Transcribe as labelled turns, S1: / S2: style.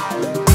S1: Peace.